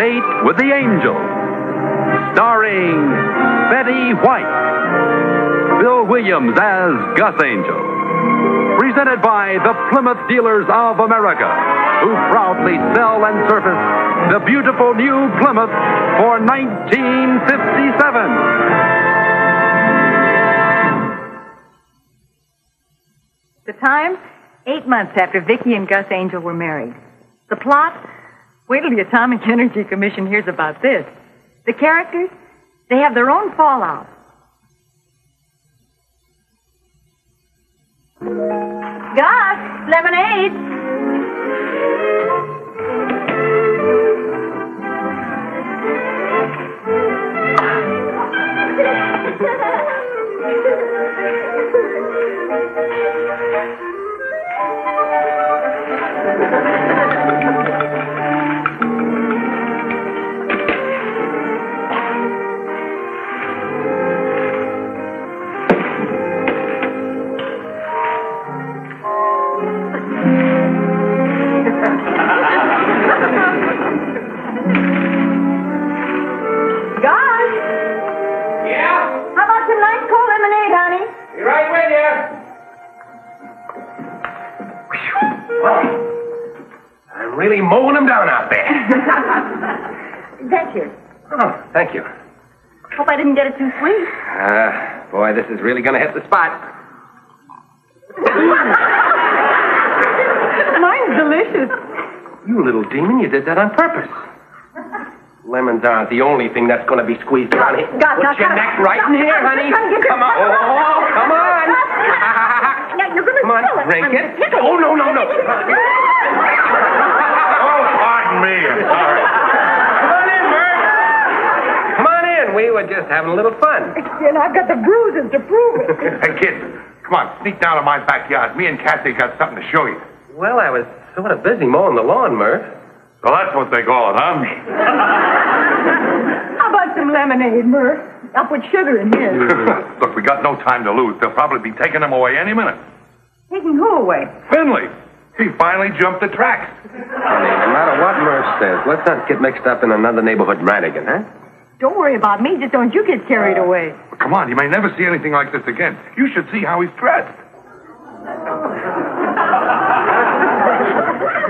date with the angel. Starring Betty White, Bill Williams as Gus Angel. Presented by the Plymouth Dealers of America, who proudly sell and service the beautiful new Plymouth for 1957. The time? Eight months after Vicki and Gus Angel were married. The plot? Wait till the Atomic Energy Commission hears about this. The characters? They have their own fallout. Gus, lemonade. I'm really mowing them down out there. Thank you. Oh, thank you. Hope I didn't get it too sweet. Uh, boy, this is really going to hit the spot. Mine's delicious. You little demon, you did that on purpose. Lemons aren't the only thing that's going to be squeezed around here. Gus, Put Gus, your Gus, neck right in here, honey. Gus, get your- Come on. Oh, come on. Now, you're gonna Come on, spill it. drink I'm it. gonna tickle Oh, no, no, no. Oh, pardon me. I'm sorry. Come on in, Bert. Come on in. We were just having a little fun. And I've got the bruises to prove it. Hey, kid, come on, sneak down to my backyard. Me and Kathy got something to show you. Well, I was sort of busy mowing the lawn, Murph. So that's what they call it, huh? How about some lemonade, Murph? I'll put sugar in his. Look, we got no time to lose. They'll probably be taking them away any minute. Taking who away? Finley, he finally jumped the tracks. Honey, no matter what Murph says, let's not get mixed up in another neighborhood Radigan, huh? Don't worry about me. Just don't you get carried uh, away. Come on, you may never see anything like this again. You should see how he's dressed.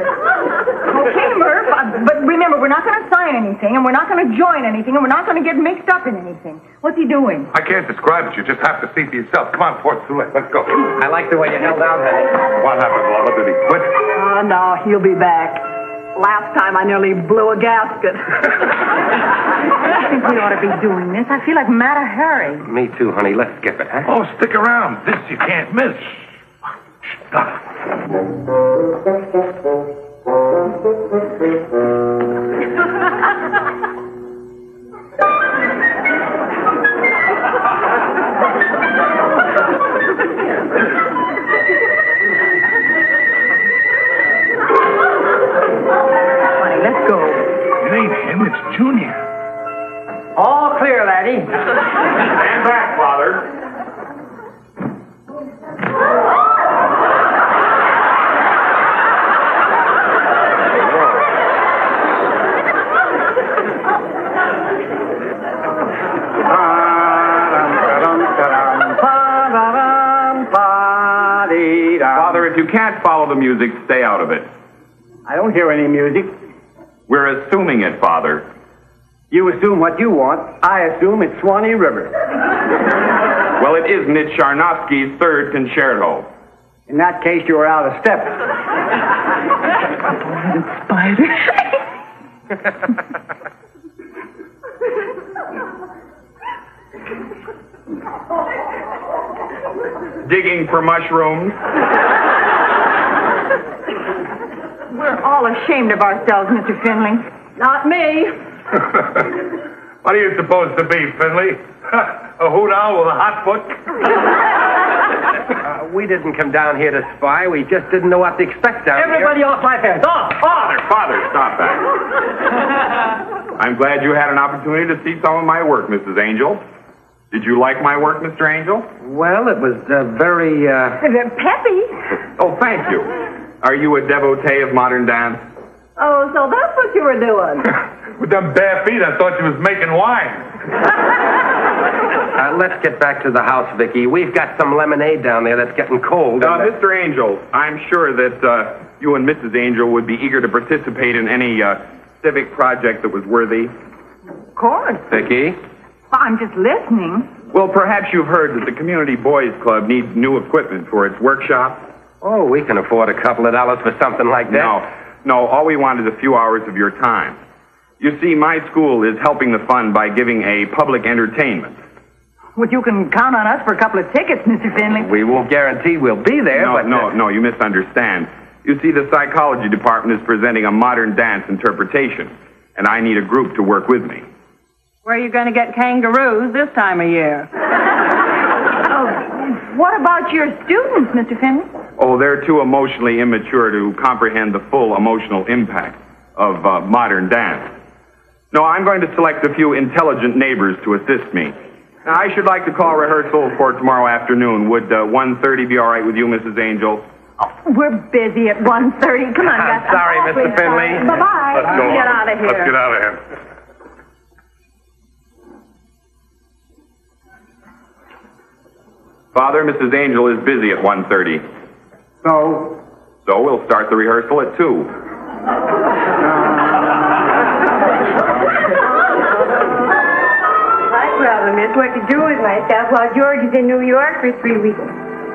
Okay, Murph. uh, But remember, we're not going to sign anything, and we're not going to join anything, and we're not going to get mixed up in anything. What's he doing? I can't describe it. You just have to see for yourself. Come on, Fort Too late. Let's go. I like the way you held out, honey. What happened, Lola? Did he quit? Oh, no, he'll be back. Last time I nearly blew a gasket. I think we ought to be doing this. I feel like Mata Hari. Me too, honey. Let's skip it, huh? Oh, stick around. This you can't miss. Stop. Honey, let's go. It ain't him. It's Junior. All clear, laddie. Stand back, Father. You can't follow the music, stay out of it. I don't hear any music. We're assuming it, Father. You assume what you want. I assume it's Swanee River. Well, it isn't. It's Charnovsky's third concerto. In that case, you are out of step. spider. Digging for mushrooms. We're all ashamed of ourselves, Mr. Finley. Not me. what are you supposed to be, Finley? a hoot owl with a hot foot? Uh, we didn't come down here to spy. We just didn't know what to expect down here. Everybody off my fence. Off! Father, Father, stop that. I'm glad you had an opportunity to see some of my work, Mrs. Angel. Did you like my work, Mr. Angel? Well, it was uh, very, uh... Peppy. Oh, thank you. Are you a devotee of modern dance? Oh, so that's what you were doing. With them bare feet, I thought you was making wine. Uh, let's get back to the house, Vicki. We've got some lemonade down there that's getting cold. Uh, and, uh, Mr. Angel, I'm sure that uh, you and Mrs. Angel would be eager to participate in any uh, civic project that was worthy. Of course. Vicki? I'm just listening. Well, perhaps you've heard that the Community Boys Club needs new equipment for its workshop. Oh, we can afford a couple of dollars for something like that. No, no, all we want is a few hours of your time. You see, my school is helping the fund by giving a public entertainment. Well, you can count on us for a couple of tickets, Mr. Finley. We won't guarantee we'll be there, No, but... no, uh, no, you misunderstand. You see, the psychology department is presenting a modern dance interpretation, and I need a group to work with me. Where are you going to get kangaroos this time of year? Oh, what about your students, Mr. Finley? Oh, they're too emotionally immature to comprehend the full emotional impact of uh, modern dance. No, I'm going to select a few intelligent neighbors to assist me. Now, I should like to call rehearsal for tomorrow afternoon. Would uh, 1.30 be all right with you, Mrs. Angel? We're busy at 1.30. Come on, I'm Gus. sorry, Mr. Finley. Bye-bye. Let's go. Get out of here. Let's get out of here. Father, Mrs. Angel is busy at 1.30. So, So we'll start the rehearsal at 2. My problem is what to do with myself while George is in New York for three weeks.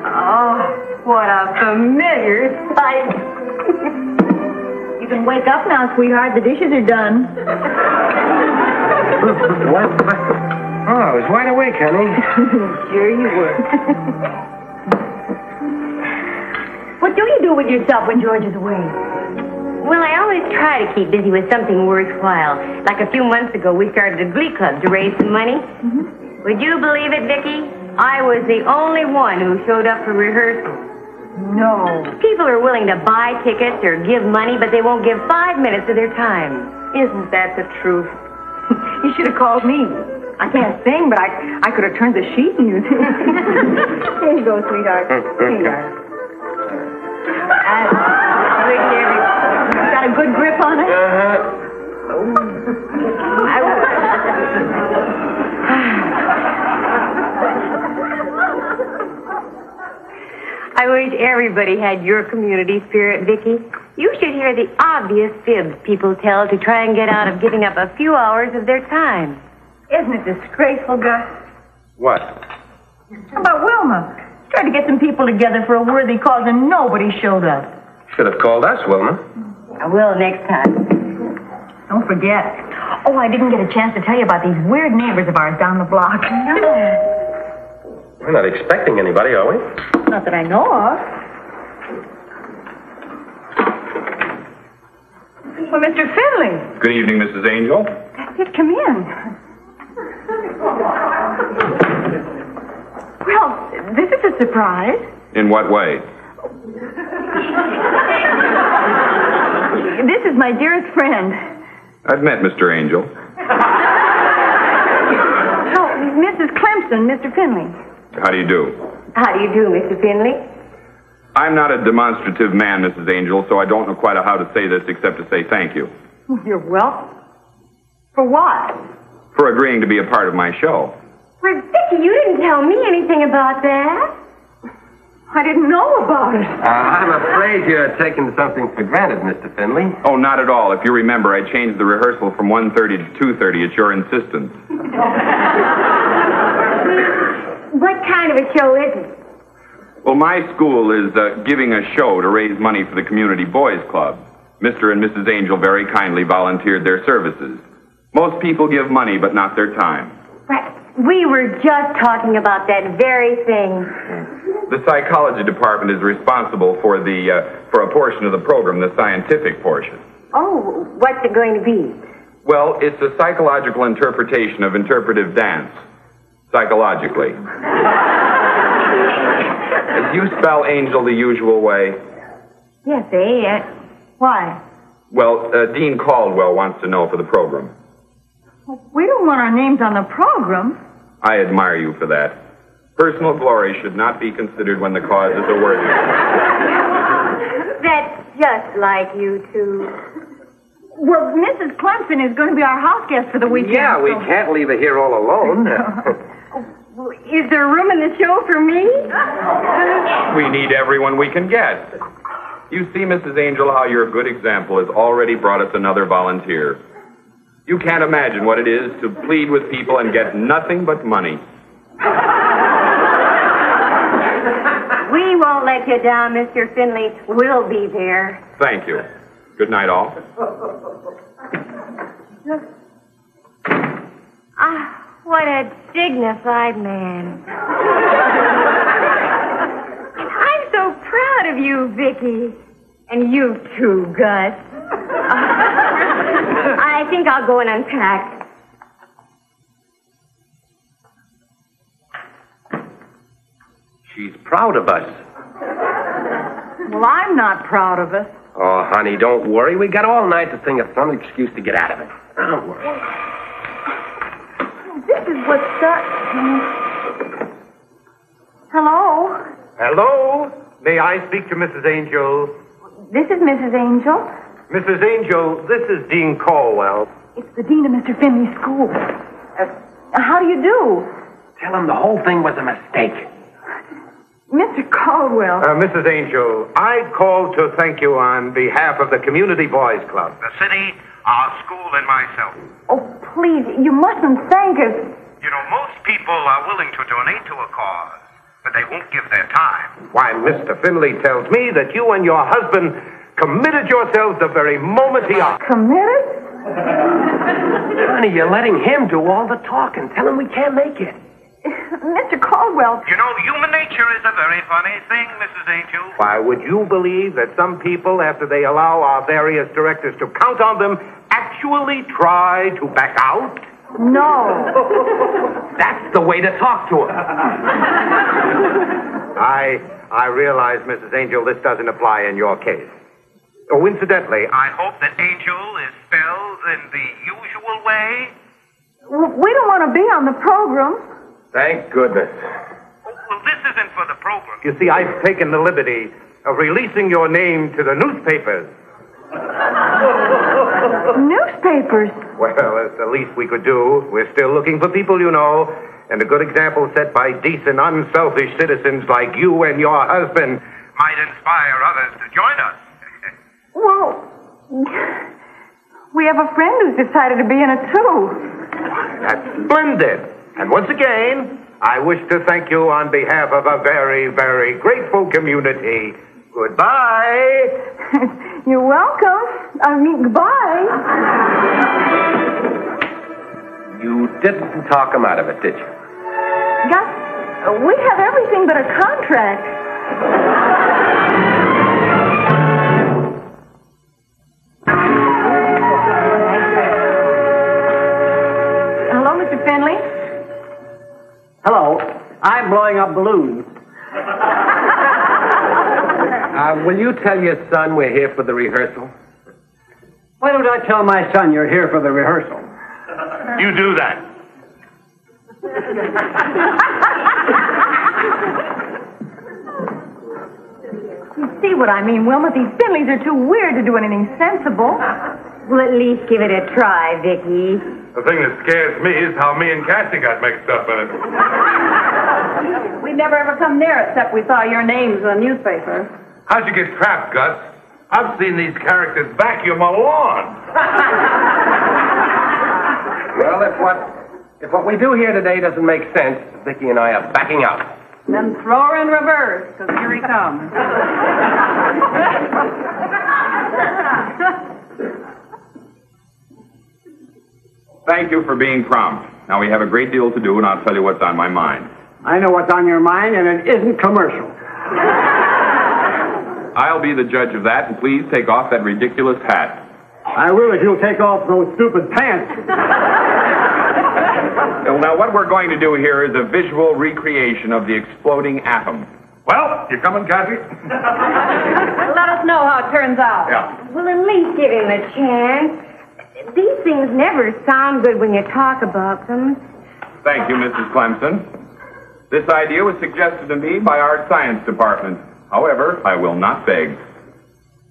Oh, what a familiar sight. You can wake up now, sweetheart. The dishes are done. What? Oh, I was wide awake, honey. Sure you were. what do you do with yourself when George is away? Well, I always try to keep busy with something worthwhile. Like a few months ago, we started a glee club to raise some money. Mm-hmm. Would you believe it, Vicki? I was the only one who showed up for rehearsal. No. People are willing to buy tickets or give money, but they won't give five minutes of their time. Isn't that the truth? You should have called me. I can't sing, but I I could have turned the sheet music. Here you go, sweetheart. Here you are. I wish every- Got a good grip on it? I I wish everybody had your community spirit, Vicki. You should hear the obvious fibs people tell to try and get out of giving up a few hours of their time. Isn't it disgraceful, Gus? What? How about Wilma? Tried to get some people together for a worthy cause and nobody showed up. Should have called us, Wilma. I will next time. Don't forget. Oh, I didn't get a chance to tell you about these weird neighbors of ours down the block. No. We're not expecting anybody, are we? Not that I know of. Well, Mr. Finley, Good evening, Mrs. Angel. did come in. Well, this is a surprise. In what way? This is my dearest friend. I've met Mr. Angel. Oh, Mrs. Clemson, Mr. Finley. How do you do? How do you do, Mr. Finley? I'm not a demonstrative man, Mrs. Angel, so I don't know quite how to say this except to say thank you You're welcome. For what? for agreeing to be a part of my show. Why, Vicki, you didn't tell me anything about that. I didn't know about it. Uh, I'm afraid you're taking something for granted, Mr. Finley. Oh, not at all. If you remember, I changed the rehearsal from 1.30 to 2.30 at your insistence. What kind of a show is it? Well, my school is uh, giving a show to raise money for the Community Boys Club. Mr. and Mrs. Angel very kindly volunteered their services. Most people give money, but not their time. Right. We were just talking about that very thing. The psychology department is responsible for the uh, for a portion of the program, the scientific portion. Oh, what's it going to be? Well, it's a psychological interpretation of interpretive dance. Psychologically. Do you spell angel the usual way? Yes, eh? Uh, why? Well, uh, Dean Caldwell wants to know for the program. We don't want our names on the program. I admire you for that. Personal glory should not be considered when the cause is a worthy one. That's just like you two. Well, Mrs. Clemson is going to be our house guest for the weekend. Yeah, we so- can't leave her here all alone. Is there room in the show for me? We need everyone we can get. You see, Mrs. Angel, how your good example has already brought us another volunteer. You can't imagine what it is to plead with people and get nothing but money. We won't let you down, Mr. Finley. We'll be there. Thank you. Good night, all. Ah, what a dignified man. I'm so proud of you, Vicki. And you too, Gus. I think I'll go and unpack. She's proud of us. Well, I'm not proud of us. Oh, honey, don't worry. We got all night to think of some excuse to get out of it. Don't worry. This is what's got. Hello? Hello? May I speak to Mrs. Angel? This is Mrs. Angel. Mrs. Angel, this is Dean Caldwell. It's the dean of Mr. Finley's school. Uh, how do you do? Tell him the whole thing was a mistake. Mr. Caldwell. Uh, Mrs. Angel, I called to thank you on behalf of the Community Boys Club. The city, our school, and myself. Oh, please, you mustn't thank us. You know, most people are willing to donate to a cause, but they won't give their time. Why, Mr. Finley tells me that you and your husband committed yourselves the very moment he asked. Committed? Honey, you're letting him do all the talking. Tell him we can't make it. Mr. Caldwell. You know, human nature is a very funny thing, Mrs. Angel. Why, would you believe that some people, after they allow our various directors to count on them, actually try to back out? No. That's the way to talk to him. I I realize, Mrs. Angel, this doesn't apply in your case. Oh, incidentally, I hope that Angel is spelled in the usual way. we don't want to be on the program. Thank goodness. Oh, well, this isn't for the program. you see, I've taken the liberty of releasing your name to the newspapers. Newspapers. Well, it's the least we could do. We're still looking for people, you know, and a good example set by decent, unselfish citizens like you and your husband. Might inspire others to join us. Well, we have a friend who's decided to be in it too. That's splendid. And once again, I wish to thank you on behalf of a very, very grateful community. Goodbye. You're welcome. I mean, goodbye. You didn't talk him out of it, did you? Gus, we have everything but a contract. Finley. Hello. I'm blowing up balloons. Uh, will you tell your son we're here for the rehearsal? Why don't I tell my son you're here for the rehearsal? You do that. You see what I mean, Wilma? These Finleys are too weird to do anything sensible. Well, at least give it a try, Vicki. The thing that scares me is how me and Cassie got mixed up in it. We never ever come near it except we saw your names in the newspaper. How'd you get trapped, Gus? I've seen these characters vacuum a lawn. Well, if what if what we do here today doesn't make sense, Vicki and I are backing out. Then throw her in reverse, because here he comes. Thank you for being prompt. Now we have a great deal to do, and I'll tell you what's on my mind. I know what's on your mind, and it isn't commercial. I'll be the judge of that, and please take off that ridiculous hat. I will if you'll take off those stupid pants. Well, now, what we're going to do here is a visual recreation of the exploding atom. Well, you coming, Kathy? Let us know how it turns out. Yeah. Well, at least give him a chance. These things never sound good when you talk about them. Thank you, Mrs. Clemson. This idea was suggested to me by our science department. However, I will not beg.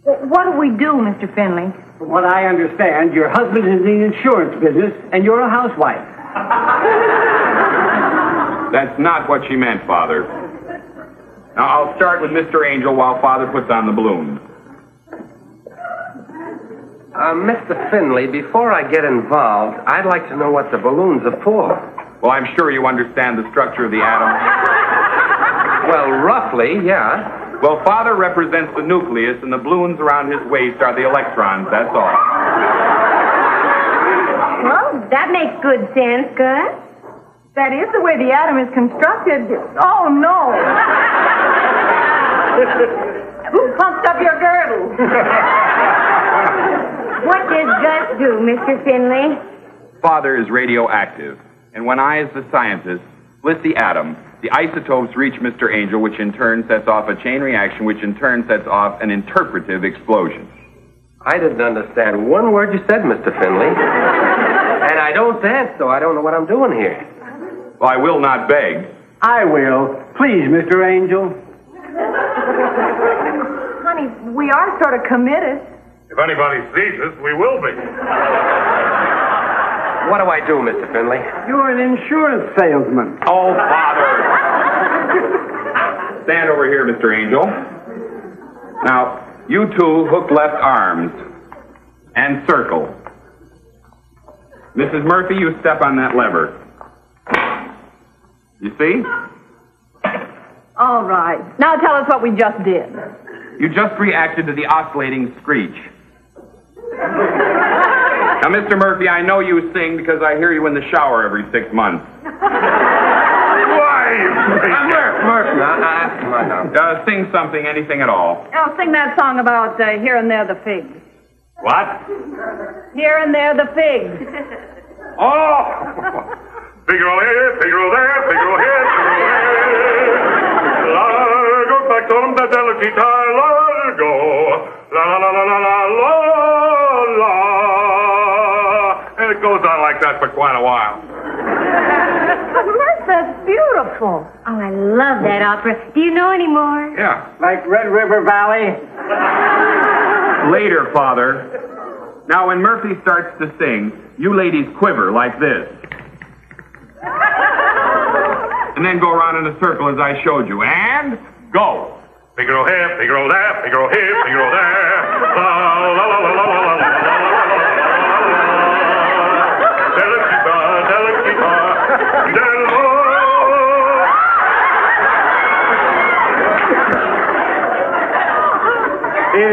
What do we do, Mr. Finley? From what I understand, your husband is in the insurance business and you're a housewife. That's not what she meant, Father. Now, I'll start with Mr. Angel while Father puts on the balloons. Uh, Mr. Finley, before I get involved, I'd like to know what the balloons are for. Well, I'm sure you understand the structure of the atom. Well, roughly, yeah. Well, Father represents the nucleus, and the balloons around his waist are the electrons, that's all. Well, that makes good sense, Gus. That is the way the atom is constructed. Oh, no. Who pumped up your girdle? What does Gus do, Mr. Finley? Father is radioactive, and when I, as the scientist, split the atom, the isotopes reach Mr. Angel, which in turn sets off a chain reaction, which in turn sets off an interpretive explosion. I didn't understand one word you said, Mr. Finley. and I don't dance, so I don't know what I'm doing here. Well, I will not beg. I will. Please, Mr. Angel. Honey, we are sort of committed. If anybody sees us, we will be. What do I do, Mr. Finley? You're an insurance salesman. Oh, Father! Stand over here, Mr. Angel. Now, you two hook left arms and circle. Mrs. Murphy, you step on that lever. You see? All right. Now tell us what we just did. You just reacted to the oscillating screech. Now, Mr. Murphy, I know you sing because I hear you in the shower every six months. Why? Murph, Murph, now, uh, come. Uh, sing something, anything at all. Oh, sing that song about uh, Here and There the Figs. What? Here and There the Figs. Oh! Figaro here, Figaro there, Figaro here, Figaro there. Largo, factotum da delicita, largo. La la la la la la la quite a while. That's beautiful. Oh, I love that opera. Do you know any more? Yeah. Like Red River Valley? Later, Father. Now, when Murphy starts to sing, you ladies quiver like this. and then go around in a circle as I showed you. And go. Figaro here, Figaro there, Figaro here, Figaro there. La la la la la la.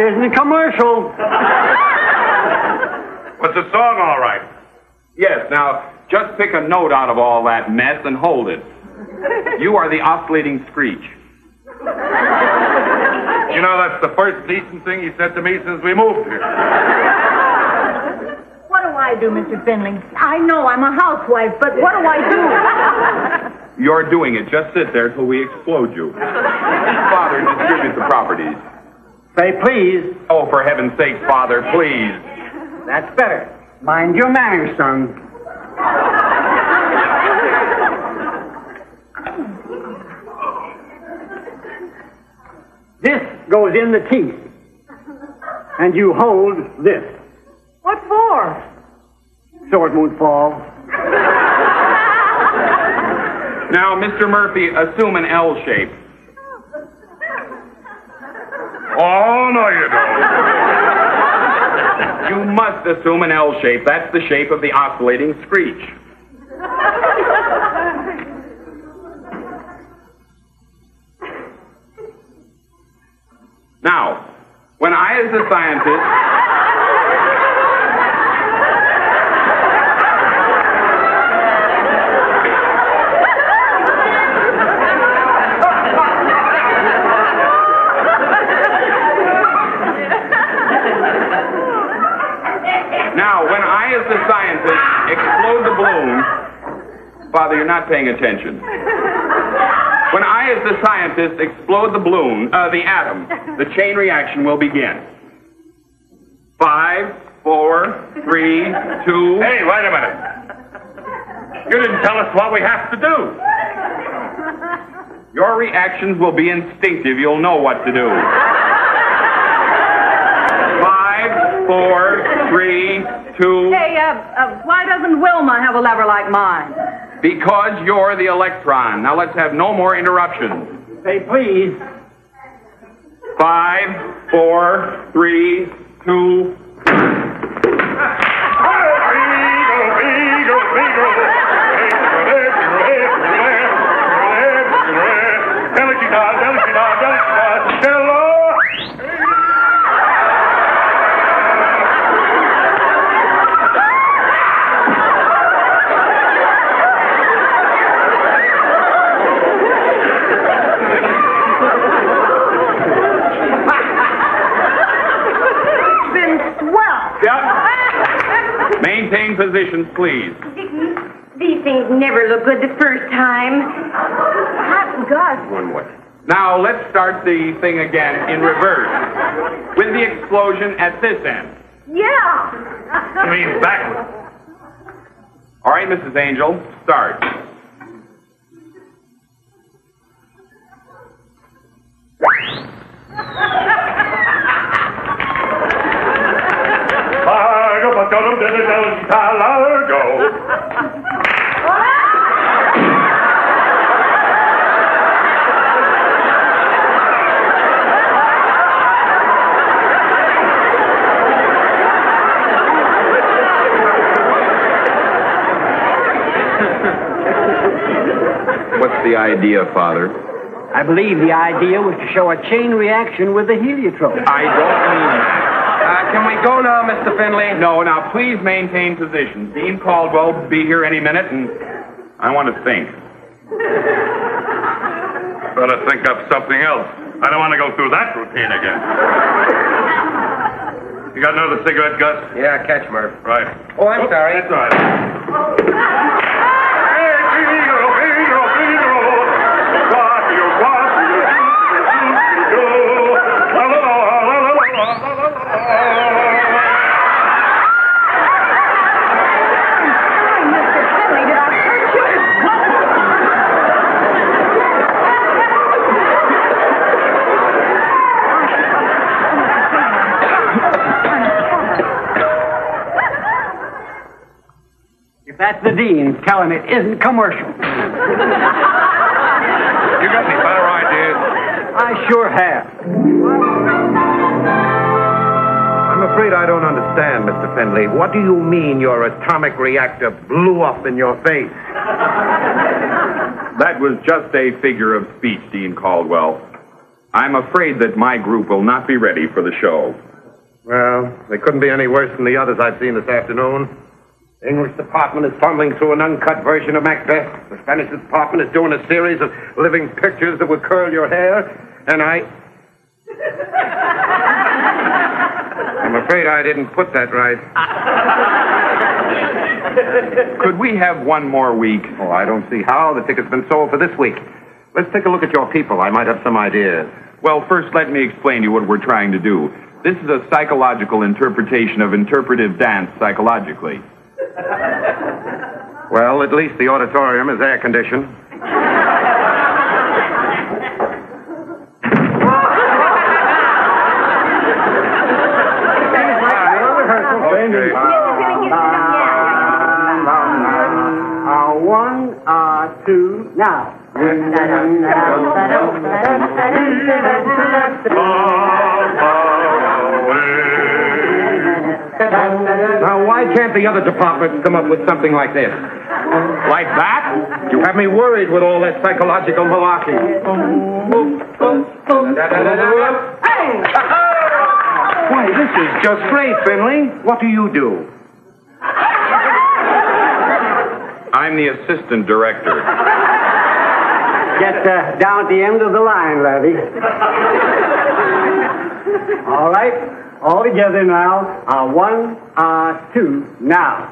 It isn't a commercial. What's the song all right? Yes, now, just pick a note out of all that mess and hold it. You are the oscillating screech. You know, that's the first decent thing he said to me since we moved here. What do I do, Mr. Finley? I know I'm a housewife, but what do I do? You're doing it. Just sit there till we explode you. Father, distribute the properties. Say please. Oh, for heaven's sake, Father, please. That's better. Mind your manners, son. This goes in the teeth. And you hold this. What for? So it won't fall. Now, Mr. Murphy, assume an L shape. Oh, no, you don't. You must assume an L shape. That's the shape of the oscillating screech. Now, when I, as a scientist, Now, when I, as the scientist, explode the balloon, Father, you're not paying attention. When I, as the scientist, explode the balloon, uh, the atom, the chain reaction will begin. Five, four, three, two. Hey, wait a minute. You didn't tell us what we have to do. Your reactions will be instinctive. You'll know what to do. two. Hey, uh, uh, why doesn't Wilma have a lever like mine? Because you're the electron. Now let's have no more interruptions. Say please. Five, four, three, two. Been swell. Yep. Maintain positions, please. Vicki, these things never look good the first time. Hot Gus. One more. Now let's start the thing again in reverse. With the explosion at this end. Yeah. You mean backwards? All right, Mrs. Angel, start. Largo, patronum, delicita, largo. What's the idea, Father? I believe the idea was to show a chain reaction with the heliotrope. I don't mean that. Can we go now, Mr. Finley? No, now please maintain positions. Dean Caldwell will be here any minute, and I want to think. Better think up something else. I don't want to go through that routine again. You got another cigarette, Gus? Yeah, catch Murph. Right. Oh, I'm sorry. That's all right. If that's the dean, tell him it isn't commercial. You got any better ideas? I sure have. I'm afraid I don't understand, Mr. Finley. What do you mean your atomic reactor blew up in your face? That was just a figure of speech, Dean Caldwell. I'm afraid that my group will not be ready for the show. Well, they couldn't be any worse than the others I've seen this afternoon. The English department is fumbling through an uncut version of Macbeth. The Spanish department is doing a series of living pictures that will curl your hair. And I. I'm afraid I didn't put that right. Could we have one more week? Oh, I don't see how. The ticket's been sold for this week. Let's take a look at your people. I might have some ideas. Well, first, let me explain to you what we're trying to do. This is a psychological interpretation of interpretive dance psychologically. Well, at least the auditorium is air conditioned. Okay. Uh, one, uh, two, now. Now, why can't the other departments come up with something like this? Like that? You have me worried with all that psychological malarkey. Why, this is just great, Finley. What do you do? I'm the assistant director. Get uh, down at the end of the line, Levy. All right. All together now. Uh, one, uh, two, now.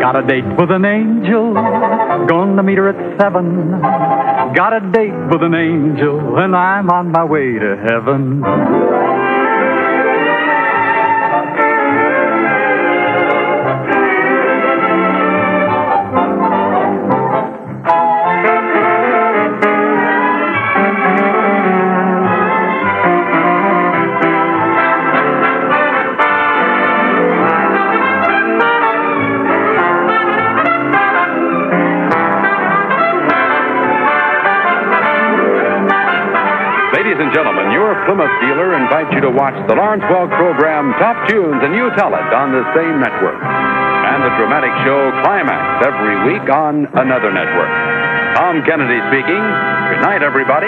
Got a date with an angel Gonna meet her at seven. Got a date with an angel, and I'm on my way to heaven. Plymouth dealer invites you to watch the Lawrence Welk program Top Tunes and New Talent on the same network. And the dramatic show Climax every week on another network. Tom Kennedy speaking. Good night, everybody.